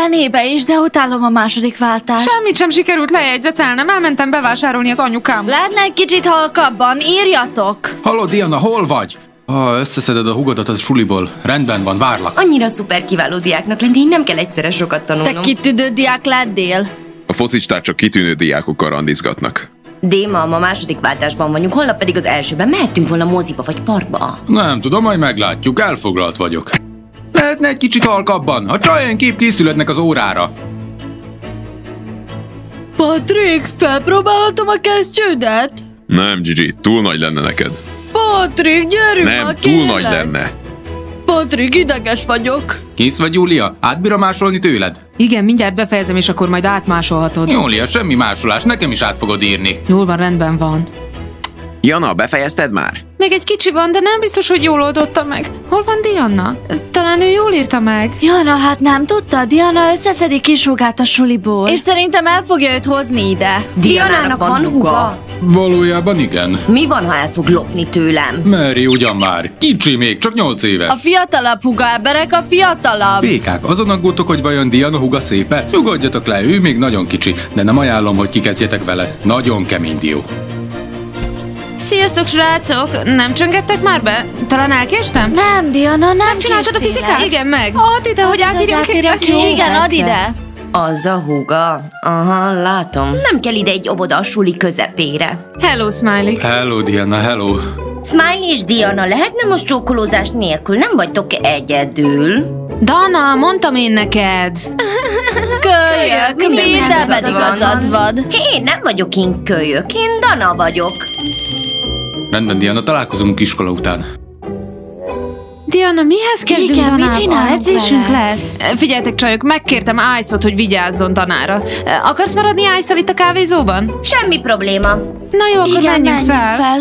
fenébe is, de utálom a második váltást. Semmit sem sikerült lejegyzetelnem, elmentem bevásárolni az anyukám. Lehetne egy kicsit halkabban, írjatok! Halló, Diana, hol vagy? Ah, összeszeded a hugodat a suliból. Rendben van, várlak. Annyira szuper kiváló diáknak lenni, nem kell egyszerre sokat Te tanulnom. kitűnő diák lettél. A focisták csak kitűnő diákokkal randizgatnak. Déma, ma második váltásban vagyunk, holnap pedig az elsőben. Mehettünk volna moziba vagy parkba. Nem tudom, majd meglátjuk, elfoglalt vagyok. Lehetne egy kicsit halkabban, a Giant kép készületnek az órára. Patrik, felpróbálhatom a kesztyűdet? Nem, Gigi, túl nagy lenne neked. Patrik, gyerünk Nem, már, túl nagy lenne. Patrik, ideges vagyok. Kész vagy, Júlia? Átbírom másolni tőled? Igen, mindjárt befejezem, és akkor majd átmásolhatod. Júlia, semmi másolás, nekem is át fogod írni. Jól van, rendben van. Jana, befejezted már? Még egy kicsi van, de nem biztos, hogy jól oldotta meg. Hol van Diana? Talán ő jól írta meg. Jana, hát nem tudta? Diana összeszedi kisugát a suliból. És szerintem el fogja őt hozni ide. Dianának van húga? Valójában igen. Mi van, ha el fog lopni tőlem? Mary ugyan már, kicsi még, csak 8 éves. A fiatalabb huga emberek, a fiatalabb. Békák, azon aggódtok, hogy vajon Diana huga szépe? Nyugodjatok le, ő még nagyon kicsi, de nem ajánlom, hogy kikezdjetek vele. Nagyon kemény dió. Sziasztok, srácok! Nem csöngettek már be? Talán elkéstem? Nem, Diana, nem Megcsináltad a fizikát? Igen, meg. Add ide, hogy átírjam ki. Igen, add ide. Az a húga? Aha, látom. Nem kell ide egy óvoda a suli közepére. Hello, Smiley. Hello, Diana, hello. Smiley és Diana, lehetne most csókolózás nélkül? Nem vagytok egyedül? Dana, mondtam én neked. Kölyök, mindenben igazad igazad van. Hé, nem vagyok én kölyök, én Dana vagyok. Rendben, Diana, találkozunk iskola után. Diana, mihez kezdünk Igen, mit Danával? csinálunk Edzésünk vele? lesz. Figyeljetek, csajok, megkértem Ice-ot, hogy vigyázzon Danára. Akarsz maradni ice itt a kávézóban? Semmi probléma. Na jó, akkor Igen, menjünk fel. fel.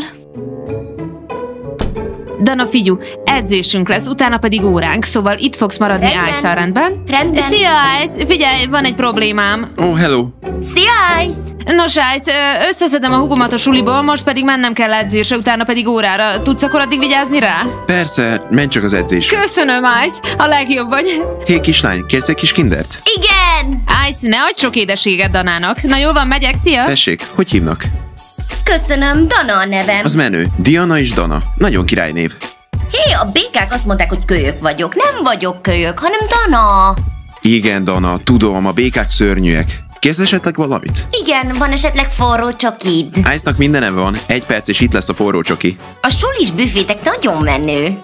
Dana, figyú, edzésünk lesz, utána pedig óránk, szóval itt fogsz maradni Rendben. ice rendben? Rendben. Szia, Ice! Figyelj, van egy problémám. Oh, hello. Szia, Ice! Nos, Ice, összeszedem a hugomat a suliból, most pedig mennem kell edzésre, utána pedig órára. Tudsz akkor addig vigyázni rá? Persze, menj csak az edzésre. Köszönöm, Ice! A legjobb vagy. Hé, kislány, kérsz egy kis kindert? Igen! Ice, ne adj sok édeséget Danának. Na jól van, megyek, szia! Tessék, hogy hívnak? Köszönöm, Dana a nevem. Az menő. Diana és Dana. Nagyon királynév. Hé, a békák azt mondták, hogy kölyök vagyok. Nem vagyok kölyök, hanem Dana. Igen, Dana, tudom, a békák szörnyűek. Kérsz esetleg valamit? Igen, van esetleg forró csokid. Ice-nak mindenem van. Egy perc és itt lesz a forró csoki. A sulis büfétek nagyon menő.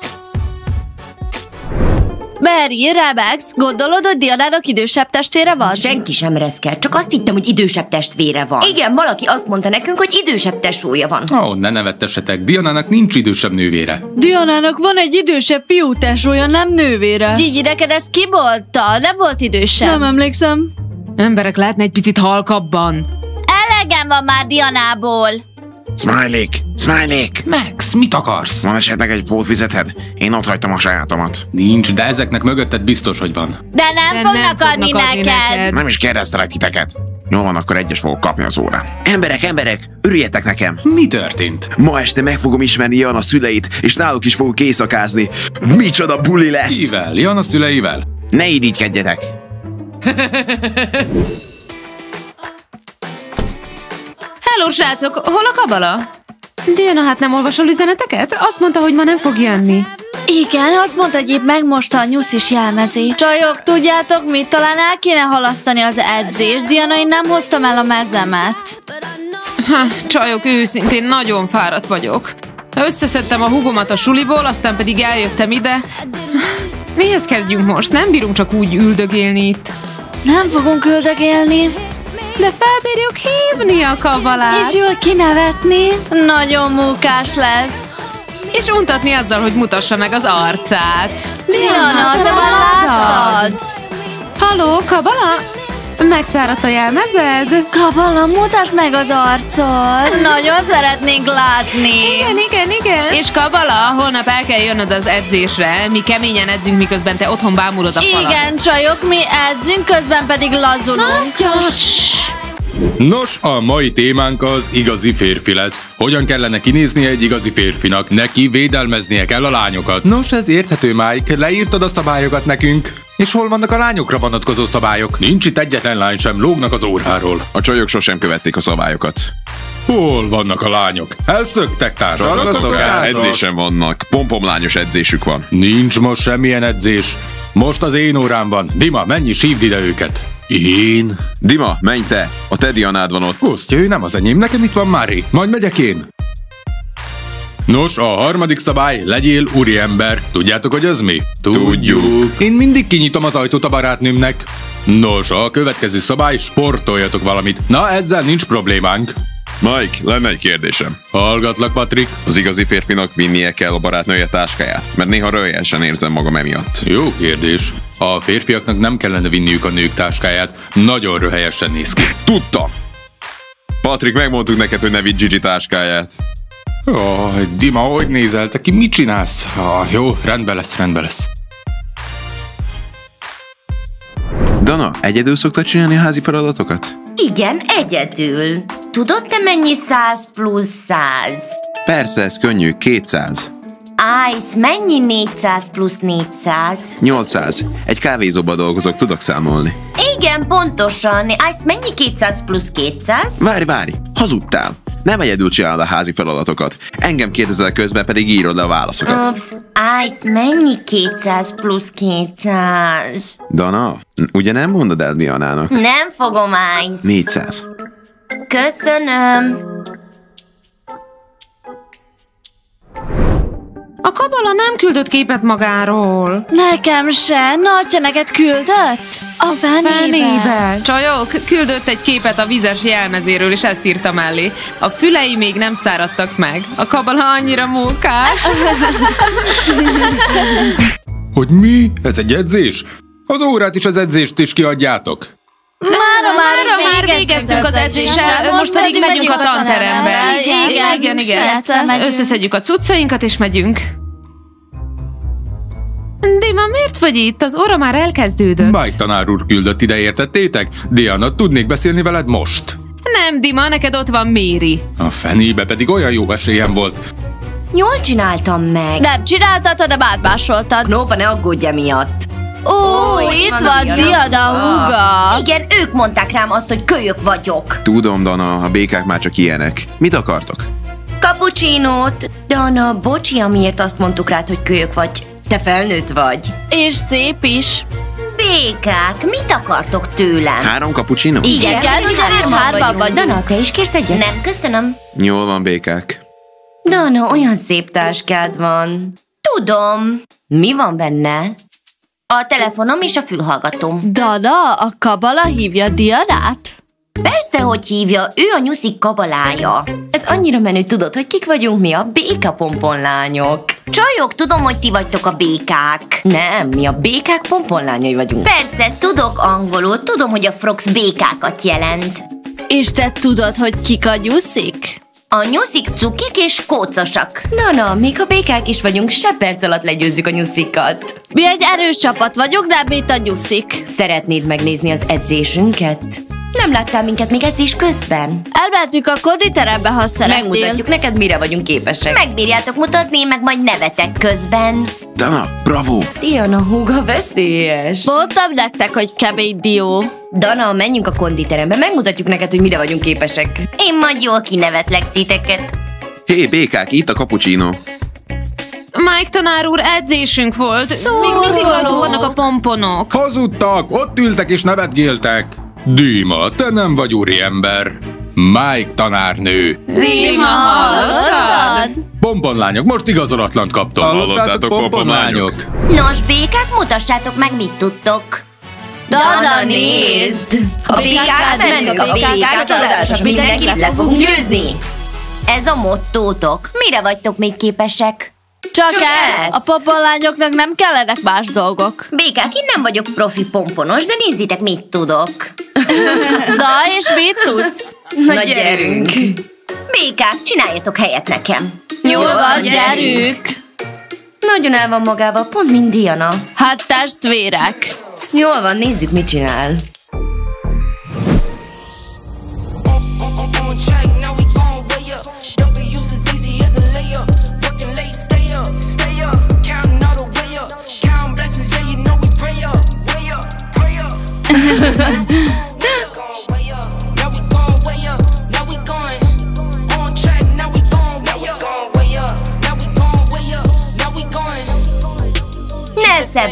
Mary, Rebex, gondolod, hogy Dianának idősebb testvére van? Senki sem reszkel, csak azt hittem, hogy idősebb testvére van. Igen, valaki azt mondta nekünk, hogy idősebb tesója van. Ó, oh, ne nevettessetek, Dianának nincs idősebb nővére. Dianának van egy idősebb fiú tesója, nem nővére. Gigi, neked ez ki volta? Nem volt idősebb? Nem emlékszem. Emberek, lehetne egy picit halkabban. Elegem van már Dianából. Smiley! Smiley! Max, mit akarsz? Van esetleg egy pótvizeted? Én ott hagytam a sajátomat. Nincs, de ezeknek mögötted biztos, hogy van. De nem, De fognak, nem fognak adni, adni neked. neked. Nem is kérdeztelek titeket. Jó van, akkor egyes fogok kapni az órán. Emberek, emberek, örüljetek nekem! Mi történt? Ma este meg fogom ismerni Jana szüleit, és náluk is fogok éjszakázni. Micsoda buli lesz! Kivel? Jana szüleivel? Ne irigykedjetek! Hello, srácok! Hol a kabala? Diana, hát nem olvasol üzeneteket? Azt mondta, hogy ma nem fog jönni. Igen, azt mondta, hogy épp megmosta a nyuszis jelmezét. Csajok, tudjátok mit? Talán el kéne halasztani az edzést. Diana, én nem hoztam el a mezemet. Ha, csajok, őszintén nagyon fáradt vagyok. Összeszedtem a hugomat a suliból, aztán pedig eljöttem ide. Mihez kezdjünk most? Nem bírunk csak úgy üldögélni itt. Nem fogunk üldögélni, De felbírjuk hívni a kabalát. és jól kinevetni. Nagyon mókás lesz. és untatni azzal, hogy mutassa meg az arcát. Diana, te már láttad? Halló, kabala? Megszáradt a jelmezed? Kabala, mutasd meg az arcod. Nagyon szeretnénk látni. Igen, igen, igen. És Kabala, holnap el kell jönnöd az edzésre. Mi keményen edzünk, miközben te otthon bámulod a falat. Igen, csajok, mi edzünk, közben pedig lazulunk. Nos, a mai témánk az igazi férfi lesz. Hogyan kellene kinézni egy igazi férfinak? Neki védelmeznie kell a lányokat. Nos, ez érthető, Mike. Leírtad a szabályokat nekünk? És hol vannak a lányokra vonatkozó szabályok? Nincs itt egyetlen lány sem, lógnak az óráról. A csajok sosem követték a szabályokat. Hol vannak a lányok? Elszöktek szokásos. edzésen vannak. Pompomlányos edzésük van. Nincs most semmilyen edzés. Most az én órám van. Dima, mennyi sívd ide őket. Én? Dima, menj te! A te Dianád van ott. Kosztja, ő nem az enyém, nekem itt van Mári. Majd megyek én. Nos, a harmadik szabály, legyél úriember. Tudjátok, hogy ez mi? Tudjuk. Én mindig kinyitom az ajtót a barátnőmnek. Nos, a következő szabály, sportoljatok valamit. Na, ezzel nincs problémánk. Mike, lenne egy kérdésem. Hallgatlak, Patrik. Az igazi férfinak vinnie kell a barátnője táskáját, mert néha rölyesen érzem magam emiatt. Jó kérdés. A férfiaknak nem kellene vinniük a nők táskáját. Nagyon röhelyesen néz ki. Tudtam! Patrik, megmondtuk neked, hogy ne vidd Gigi táskáját. Jaj, Dima, hogy nézel te ki? Mit csinálsz? Ah, jó, rendben lesz, rendben lesz. Dana, egyedül szoktad csinálni a házi feladatokat? Igen, egyedül. Tudod te mennyi 100 plusz 100? Persze, ez könnyű, 200. Ice, mennyi 400 plusz 400? 800. Egy kávézóba dolgozok, tudok számolni. Igen, pontosan. Ice, mennyi 200 plusz 200? Várj, várj, hazudtál. Nem egyedül csinálod a házi feladatokat. Engem kérdezel közben, pedig írod le a válaszokat. Ups, Ice, mennyi 200 plusz 200? Dana, ugye nem mondod el Dianának? Nem fogom, Ice. 400. Köszönöm. A kabala nem küldött képet magáról. Nekem se. Natya neked küldött? A fenébe. Fenébe. Csajok, küldött egy képet a vizes jelmezéről, és ezt írta mellé. A fülei még nem száradtak meg. A kabala annyira mókás. Hogy mi? Ez egy edzés? Az órát is az edzést is kiadjátok. Mára Mára már végeztünk az edzéssel, most pedig megyünk a tanterembe. Igen, igen, igen. Összeszedjük a cuccainkat, és megyünk. Dima, miért vagy itt? Az óra már elkezdődött. Mike tanár úr küldött ide, értettétek? Diana, tudnék beszélni veled most? Nem, Dima, neked ott van Méri. A fenébe pedig olyan jó esélyem volt. Jól csináltam meg. Nem csináltad, de átmásoltad. Nópa, ne aggódj emiatt. Ó, Ó, itt itt van van a Diana Diana. húga. Igen, ők mondták rám azt, hogy kölyök vagyok. Tudom, Dana, a békák már csak ilyenek. Mit akartok? Cappuccinót. Dana, bocsi, amiért azt mondtuk rád, hogy kölyök vagy. Te felnőtt vagy. És szép is. Békák, mit akartok tőlem? Három cappuccino? Igen, igen, és hárman vagyunk. Dana, te is kérsz egyet? Nem, köszönöm. Jól van, békák. Dana, olyan szép táskád van. Tudom. Mi van benne? A telefonom és a fülhallgatóm. Dana, a kabala hívja Dianát? Persze, hogy hívja, ő a nyuszik kabalája. Ez annyira menő, tudod, hogy kik vagyunk mi a béka pomponlányok. Csajok, tudom, hogy ti vagytok a békák. Nem, mi a békák pomponlányai vagyunk. Persze, tudok angolul, tudom, hogy a frogs békákat jelent. És te tudod, hogy kik a nyuszik? A nyuszik cukik és kócosak. Na, na, még a békák is vagyunk, se perc alatt legyőzzük a nyuszikat. Mi egy erős csapat vagyunk, de mit a nyuszik? Szeretnéd megnézni az edzésünket? Nem láttál minket még edzés közben? Elmentünk a konditerembe, ha szeretnél. Megmutatjuk neked, mire vagyunk képesek. Megbírjátok mutatni, meg majd nevetek közben. Dana, bravo! Diana húga veszélyes. Mondtam nektek, hogy kemény dió. Dana, menjünk a konditerembe, megmutatjuk neked, hogy mire vagyunk képesek. Én majd jól kinevetlek titeket. Hé, békák, itt a cappuccino. Mike tanár úr, edzésünk volt. Még mindig rajtunk vannak a pomponok. Hazudtak, ott ültek és nevetgéltek. Dima, te nem vagy úriember. Mike tanárnő. Dima, hallottad? Pomponlányok, most igazolatlant kaptam. Hallottátok, pomponlányok? Nos, békák, mutassátok meg, mit tudtok. Dana, nézd! A békák mennek, a békák csodálatos, mindenkit le fogunk győzni! Ez a mottótok. Mire vagytok még képesek? Csak, Csak ez. ez. A pompolányoknak nem kellenek más dolgok. Békák, én nem vagyok profi pomponos, de nézzétek, mit tudok. Na, és mit tudsz? Na, gyerünk! Békák, csináljatok helyet nekem. Jól van, gyerünk. Nagyon el van magával, pont mint Diana. Hát testvérek. Jól van, nézzük, mit csinál.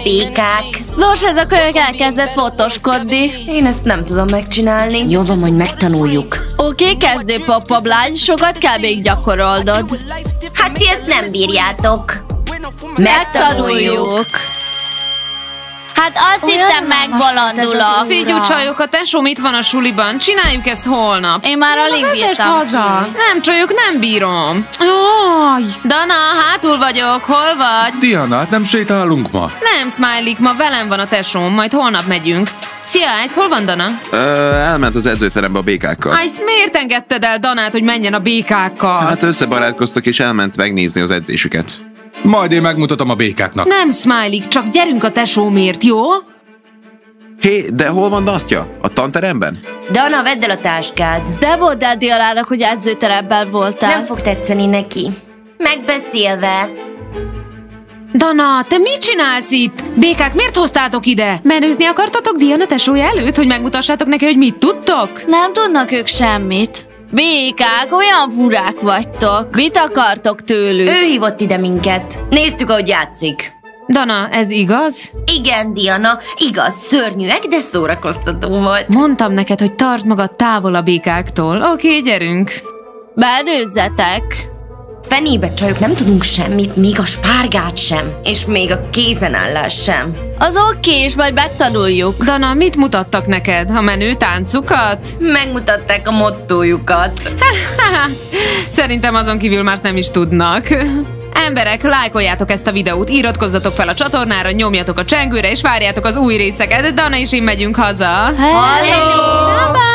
Békák! Nos, ez a kölyök elkezdett fotoskodni. Én ezt nem tudom megcsinálni. Jó van, majd megtanuljuk. Oké, kezdő papablány, sokat kell még gyakorolnod. Hát ti ezt nem bírjátok. Megtanuljuk. Hát azt hittem megbolondulok. Figyú csajok, a tesóm itt van a suliban. Csináljuk ezt holnap. Én már alig bírtam haza. Nem, csajok, nem bírom. Jaj. Dana, hátul vagyok. Hol vagy? Diana, hát nem sétálunk ma? Nem, Smiley, ma velem van a tesóm, majd holnap megyünk. Szia, Ice, hol van Dana? Ö, elment az edzőterembe a békákkal. Ice, miért engedted el Danát, hogy menjen a békákkal? Hát összebarátkoztak és elment megnézni az edzésüket. Majd én megmutatom a békáknak. Nem, Smiley, csak gyerünk a tesómért, jó? Hé, de hol van Nastya? A tanteremben? Dana, vedd el a táskád. De mondd el Dianának, hogy edzőterepben voltál. Nem fog tetszeni neki. Megbeszélve. Dana, te mit csinálsz itt? Békák, miért hoztátok ide? Menőzni akartatok Diana tesója előtt, hogy megmutassátok neki, hogy mit tudtok? Nem tudnak ők semmit. Békák, olyan furák vagytok. Mit akartok tőlük? Ő hívott ide minket. Néztük, ahogy játszik. Dana, ez igaz? Igen, Diana, igaz, szörnyűek, de szórakoztató volt. Mondtam neked, hogy tartsd magad távol a békáktól. Oké, gyerünk. Benőzzetek. Fenébe csajok nem tudunk semmit, még a spárgát sem, és még a kézenállás sem. Az oké, és majd megtanuljuk. Dana, mit mutattak neked? A menő táncukat? Megmutatták a mottójukat. Szerintem azon kívül más nem is tudnak. Emberek, lájkoljátok ezt a videót, iratkozzatok fel a csatornára, nyomjatok a csengőre, és várjátok az új részeket. Dana és én megyünk haza. Hello!